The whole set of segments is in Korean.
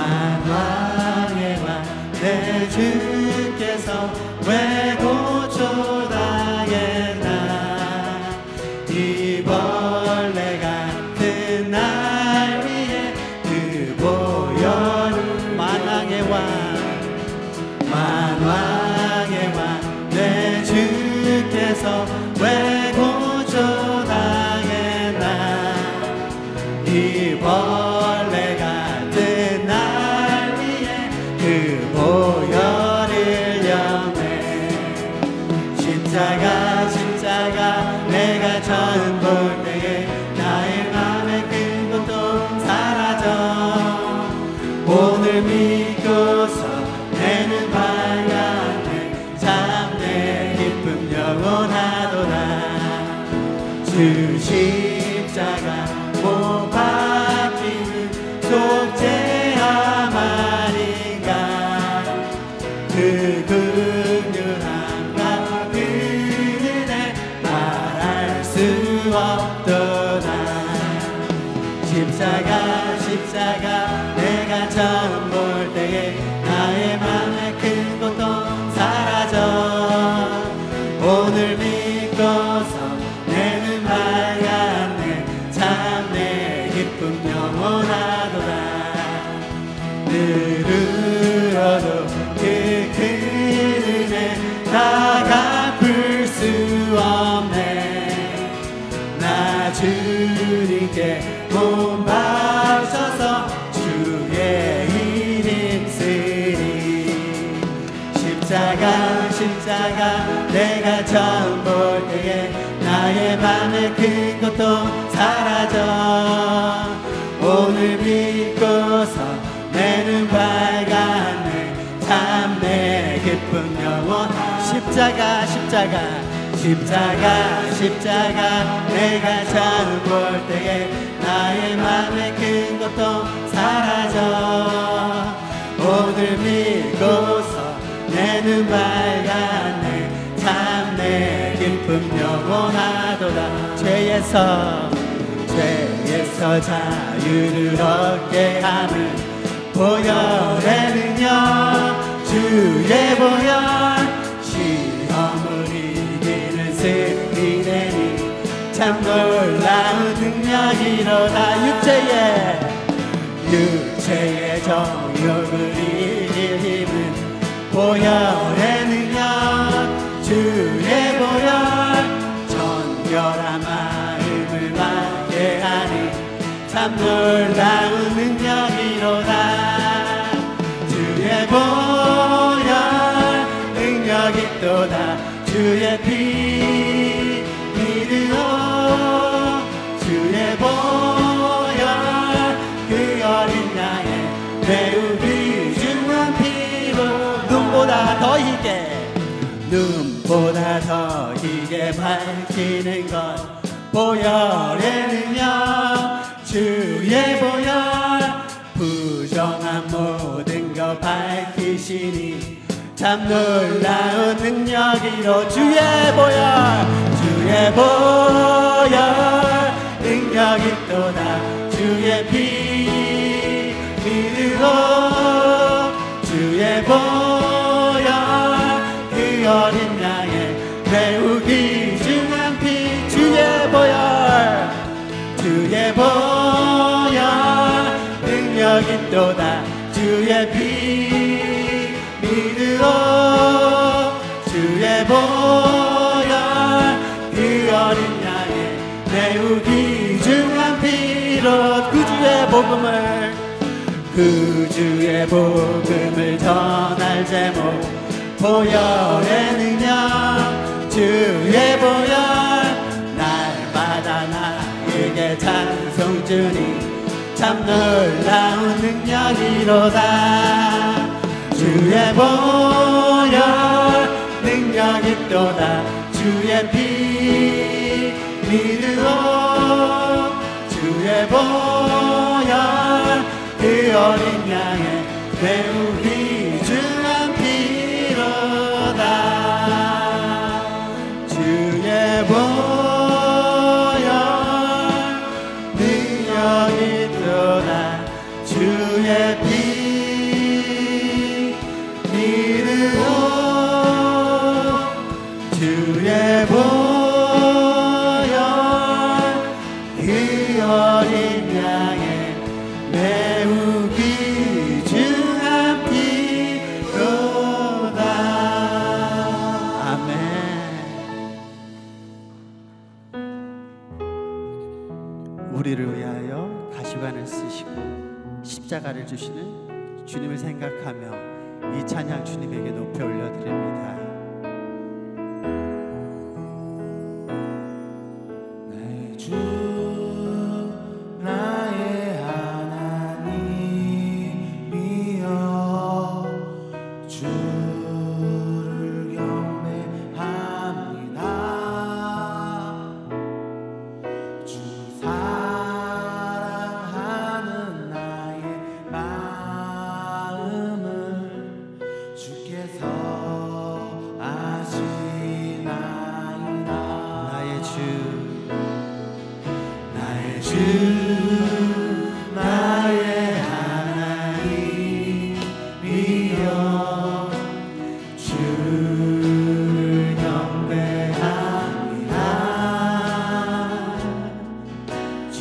만왕 내가 처음 볼 때에 나의 맘에 큰 것도 사라져. 오늘 믿고서 내는 밝았네 참내 기쁨 영원하도다. 주 십자가 못 박히는 속죄함 아닌가 그긍 십자가 내가 처음 볼 때에 나의 맘에 큰 것도 사라져. 오늘 믿고서 내는 밝았네 참 내 기쁨 영원하도다. 늘 울어도 그큰 은혜 다 갚을 수 없네. 나 주님께 십자가 내가 처음 볼 때에 나의 맘에 큰 것도 사라져. 오늘 믿고서 내는 밝았네. 참 내 기쁨 영원 십자가 십자가 십자가 십자가. 내가 처음 볼 때에 나의 맘에 큰 것도 사라져. 오늘 믿고서 내는 참내 기쁨 영원하도다. 죄에서 죄에서 자유를 얻게 하는 보혈의 능력 주의 보혈 시험을 이기는 승리되니 참 놀라운 능력이로다 육체의 육체의 정욕을 이길 힘은 보혈의 눈보다 더 희게 눈보다 더 희게 밝히는 것. 보혈의 능력 주의 보혈 부정한 모든 것 밝히시니 참 놀라운 능력이로 주의 보혈 주의 보혈. 능력이 또다 주의 피 믿으고 주의 보혈. 그 어린 양의 매우 귀중한 피 주의 보혈. 주의 보혈. 능력이 또다 주의 피 보혈 그 어린 양의 매우 귀중한 피로 그 주의 복음을 그 주의 복음을 전할 제목 보혈의 능력 주의 보혈. 날마다 나에게 찬송 주니 참 놀라운 능력이로다. 주의 보혈 또다 주의 피 믿으오 주의 보혈 그 어린 양의 귀 우리를 위하여 가시관을 쓰시고 십자가를 주시는 주님을 생각하며 이 찬양 주님에게 높여 올려드립니다.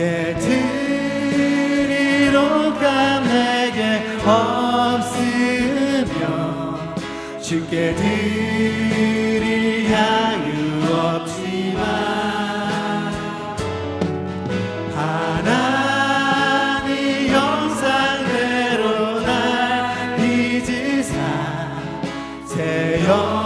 내게 드리로 감내게 없으며 주께 드릴 향유 없지만 하나님 영상대로 날 빚으사 세요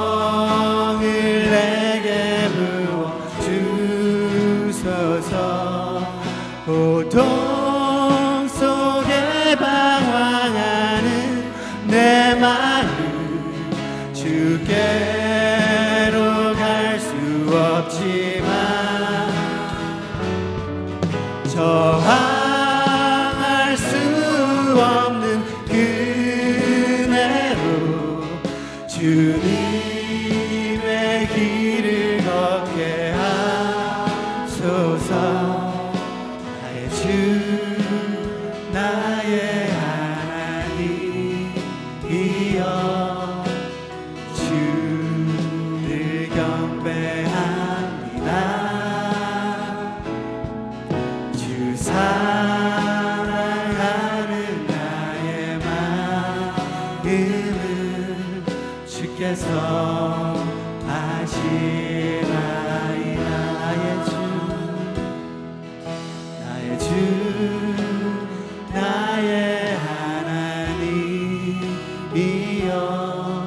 beyond.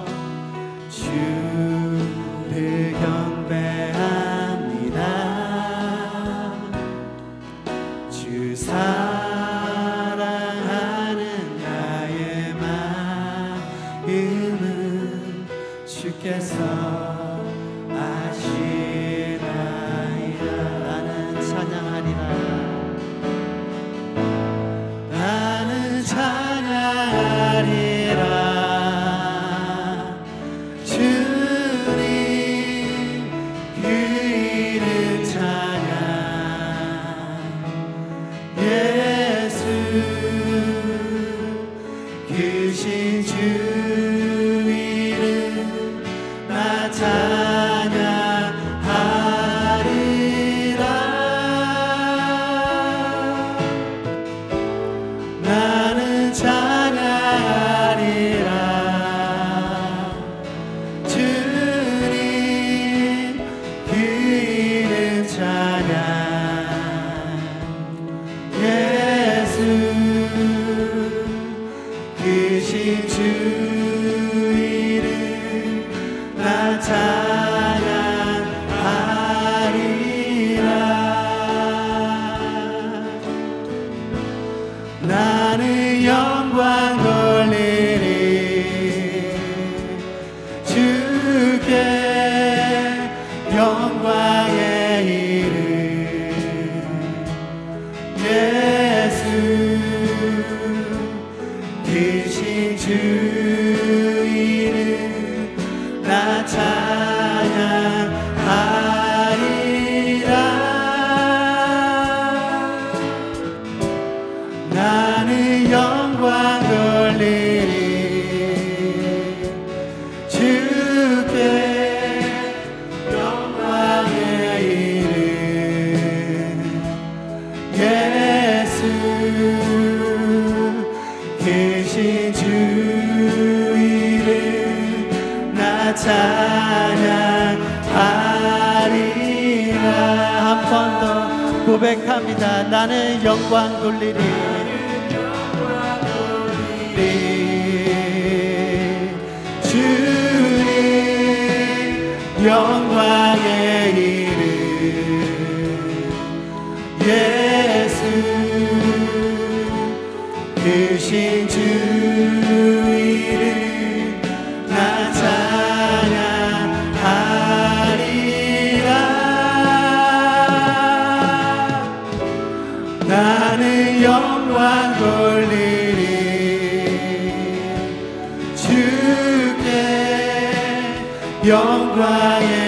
주, 계신 주. 고백합니다. 나는 영광 돌리리. 나는 영광 돌리리. 주께 영광의